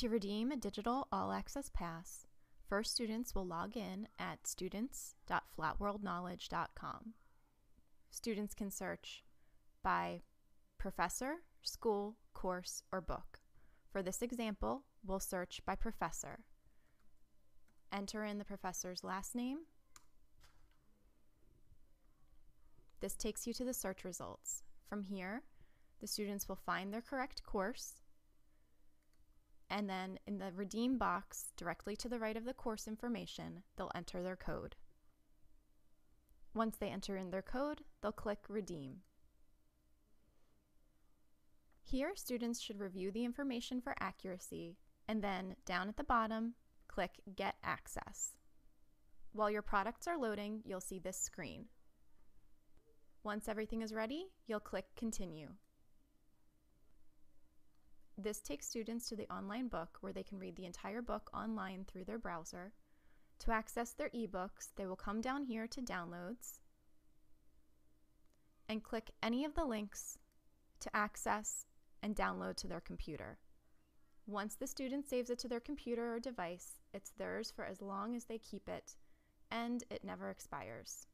To redeem a digital all access pass, first students will log in at students.flatworldknowledge.com. Students can search by professor, school, course, or book. For this example, we'll search by professor. Enter in the professor's last name. This takes you to the search results. From here, the students will find their correct course, and then in the redeem box directly to the right of the course information, they'll enter their code. Once they enter in their code, they'll click redeem. Here, students should review the information for accuracy, and then down at the bottom, click Get Access. While your products are loading, you'll see this screen. Once everything is ready, you'll click Continue. This takes students to the online book where they can read the entire book online through their browser. To access their ebooks, they will come down here to Downloads and click any of the links to access and download to their computer. Once the student saves it to their computer or device, it's theirs for as long as they keep it, and it never expires.